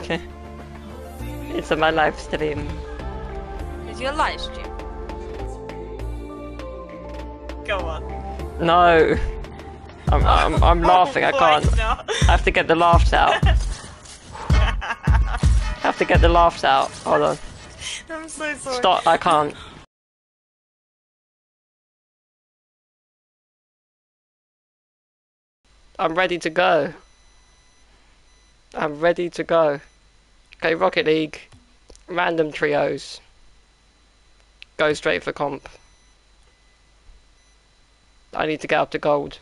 Okay. It's on my live stream. Is your live stream? Go on. No. I'm, I'm, I'm oh laughing, I Oh, can't. boy. I have to get the laughs out. I have to get the laughs out. Hold on. I'm so sorry. Stop, I can't. I'm ready to go. I'm ready to go. Okay, Rocket League. Random trios. Go straight for comp. I need to get up to gold.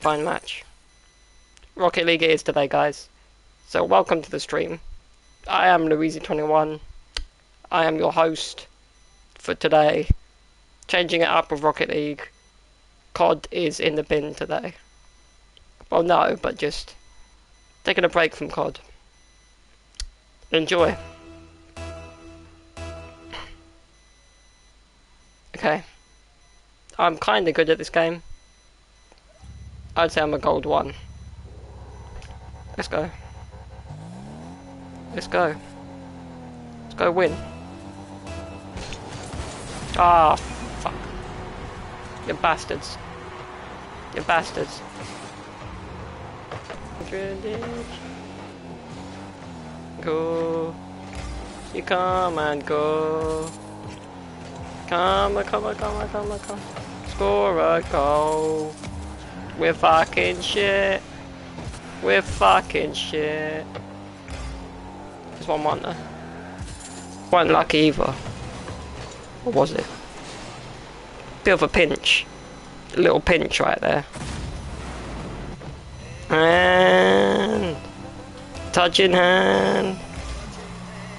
Fine match. Rocket League it is today, guys. So welcome to the stream. I am Luisi21. I am your host for today. Changing it up with Rocket League. COD is in the bin today. Well, no, but just taking a break from COD. Enjoy. Okay. I'm kinda good at this game. I'd say I'm a gold one. Let's go. Let's go. Let's go win. Ah. You bastards. You bastards. Go. You come and go. Come come come come come. Score a goal. We're fucking shit. We're fucking shit. There's one one there. Wasn't lucky either. Or was it? Bit of a pinch. A little pinch right there. And touching hand.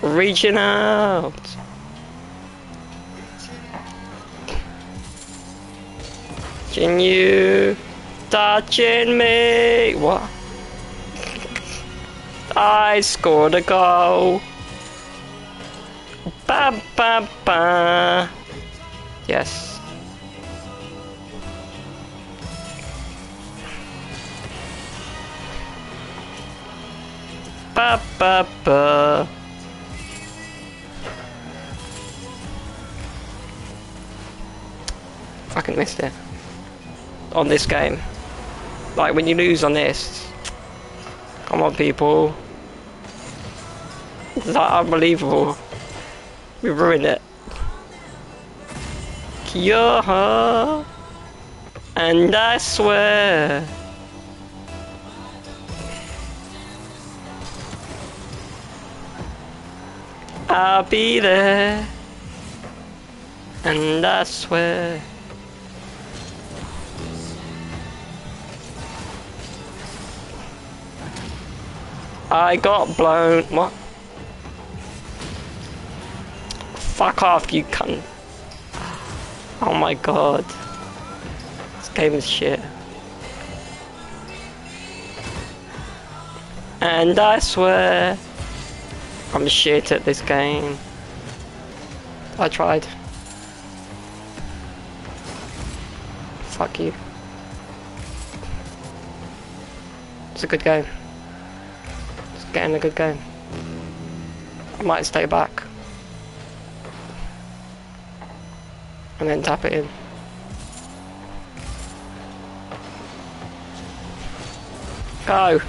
Reaching out. Can you touching me? What? I scored a goal. Ba ba ba. Yes. Ba ba ba. Fucking missed it. On this game. Like when you lose on this. Come on people. It's that unbelievable? We ruined it. Kyoha. And I swear. I'll be there. And I swear. I got blown. What? Fuck off, you cunt. Oh my god. This game is shit. And I swear, I'm shit at this game. I tried. Fuck you. It's a good game. It's getting a good game. I might stay back. And then tap it in. Go!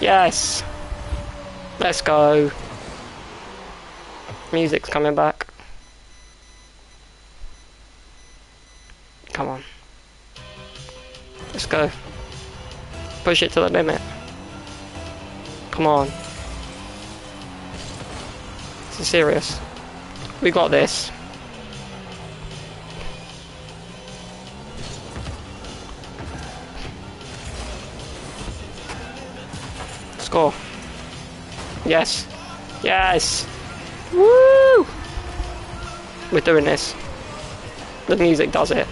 Yes! Let's go! Music's coming back. Come on. Let's go. Push it to the limit. Come on. This is serious. We got this. Score. Yes. Yes. Woo! We're doing this. The music does it.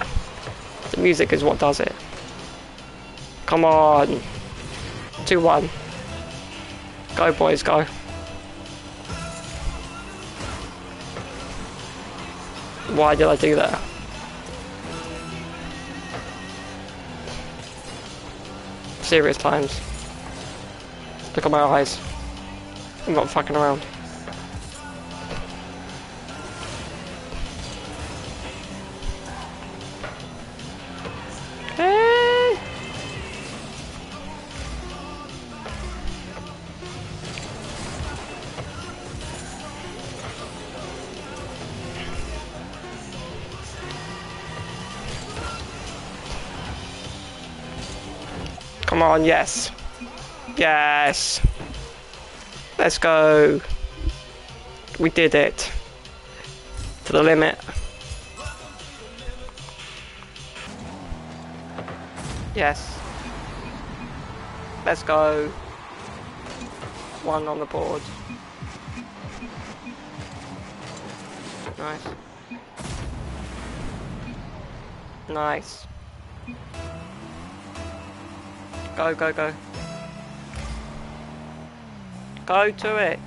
The music is what does it. Come on. 2-1. Go boys, go. Why did I do that? Serious times. Look at my eyes. I'm not fucking around. Hey! Come on, yes. Yes. Let's go. We did it. To the limit. Yes. Let's go. One on the board. Nice. Nice. Go, go, go. Go to it.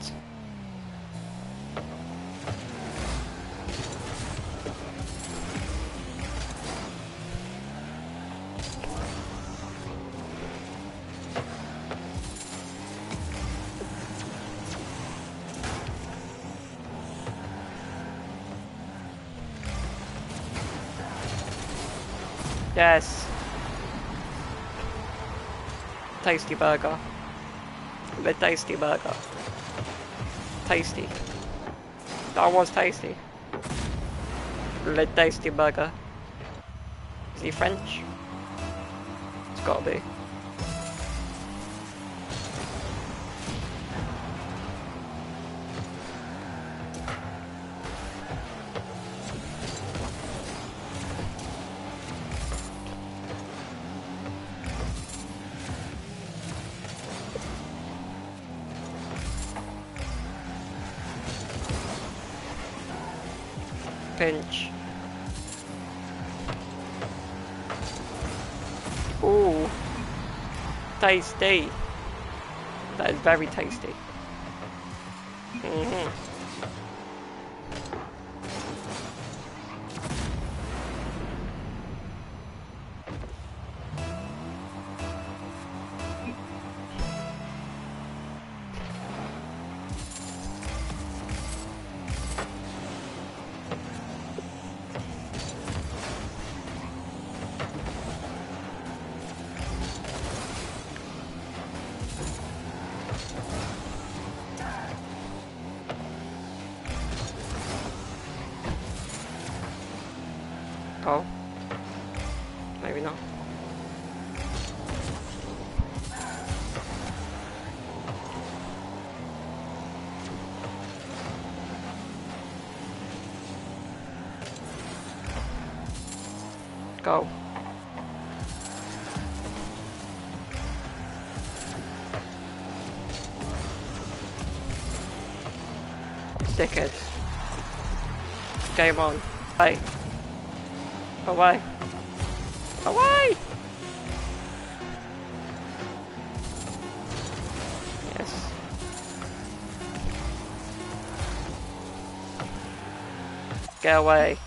Yes. Tasty burger. The tasty burger. Tasty. That was tasty. Le tasty burger. Is he French? It's gotta be. Pinch. Ooh. Tasty. That is very tasty. hmm Oh. Maybe not. Go. Dickhead. Game on. Hey. Away. Away! Yes. Get away.